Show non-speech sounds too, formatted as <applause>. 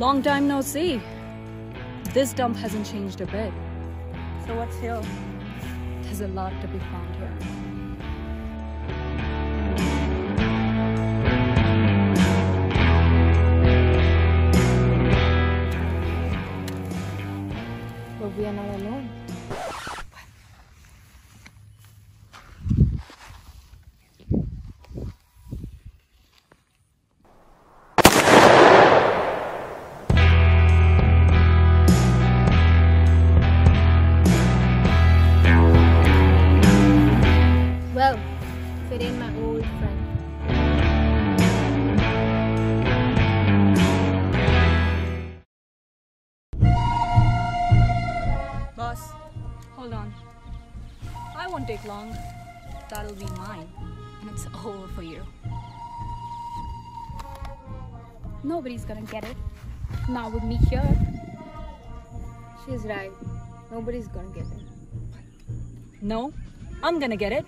Long time no see. This dump hasn't changed a bit. So what's here? There's a lot to be found here. But we are not alone. My old friend. Boss, hold on. I won't take long. That'll be mine. And it's <laughs> over for you. Nobody's gonna get it. Not with me here. She's right. Nobody's gonna get it. No, I'm gonna get it.